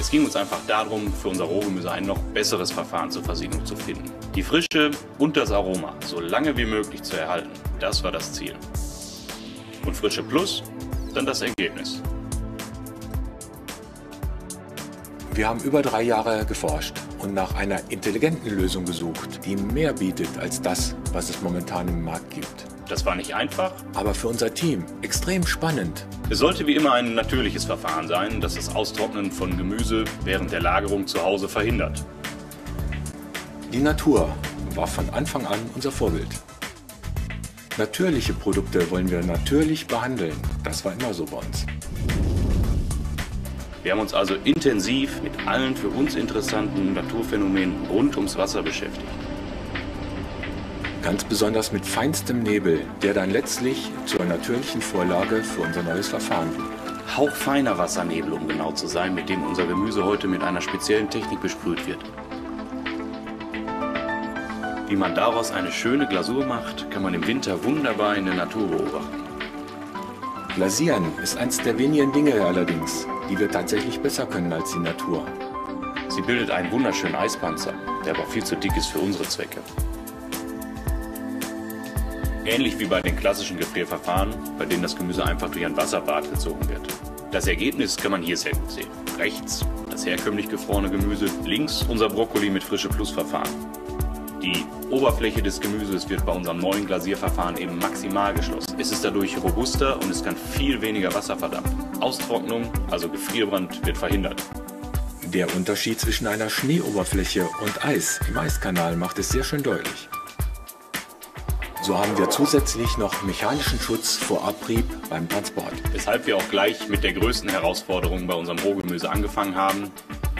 Es ging uns einfach darum, für unser Rohgemüse ein noch besseres Verfahren zur Versiegelung zu finden. Die Frische und das Aroma so lange wie möglich zu erhalten, das war das Ziel. Und Frische Plus, dann das Ergebnis. Wir haben über drei Jahre geforscht und nach einer intelligenten Lösung gesucht, die mehr bietet als das, was es momentan im Markt gibt. Das war nicht einfach, aber für unser Team extrem spannend. Es sollte wie immer ein natürliches Verfahren sein, das das Austrocknen von Gemüse während der Lagerung zu Hause verhindert. Die Natur war von Anfang an unser Vorbild. Natürliche Produkte wollen wir natürlich behandeln. Das war immer so bei uns. Wir haben uns also intensiv mit allen für uns interessanten Naturphänomenen rund ums Wasser beschäftigt. Ganz besonders mit feinstem Nebel, der dann letztlich zur natürlichen Vorlage für unser neues Verfahren wird. Hauchfeiner Wassernebel, um genau zu sein, mit dem unser Gemüse heute mit einer speziellen Technik besprüht wird. Wie man daraus eine schöne Glasur macht, kann man im Winter wunderbar in der Natur beobachten. Glasieren ist eines der wenigen Dinge allerdings, die wir tatsächlich besser können als die Natur. Sie bildet einen wunderschönen Eispanzer, der aber viel zu dick ist für unsere Zwecke. Ähnlich wie bei den klassischen Gefrierverfahren, bei denen das Gemüse einfach durch ein Wasserbad gezogen wird. Das Ergebnis kann man hier sehr gut sehen. Rechts das herkömmlich gefrorene Gemüse, links unser Brokkoli mit frische Plus-Verfahren. Die Oberfläche des Gemüses wird bei unserem neuen Glasierverfahren eben maximal geschlossen. Es ist dadurch robuster und es kann viel weniger Wasser verdampfen. Austrocknung, also Gefrierbrand, wird verhindert. Der Unterschied zwischen einer Schneeoberfläche und Eis im Eiskanal macht es sehr schön deutlich. So haben wir zusätzlich noch mechanischen Schutz vor Abrieb beim Transport. Weshalb wir auch gleich mit der größten Herausforderung bei unserem Rohgemüse angefangen haben,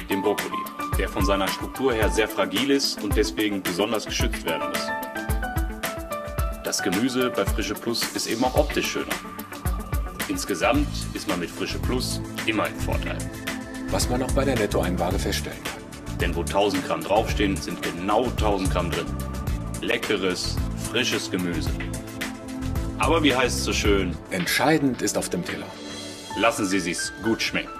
dem Brokkoli, der von seiner Struktur her sehr fragil ist und deswegen besonders geschützt werden muss. Das Gemüse bei Frische Plus ist eben auch optisch schöner. Insgesamt ist man mit Frische Plus immer im Vorteil. Was man auch bei der Nettoeinwaage feststellen kann. Denn wo 1000 Gramm draufstehen, sind genau 1000 Gramm drin. Leckeres, frisches Gemüse. Aber wie heißt es so schön? Entscheidend ist auf dem Teller. Lassen Sie sich's gut schmecken.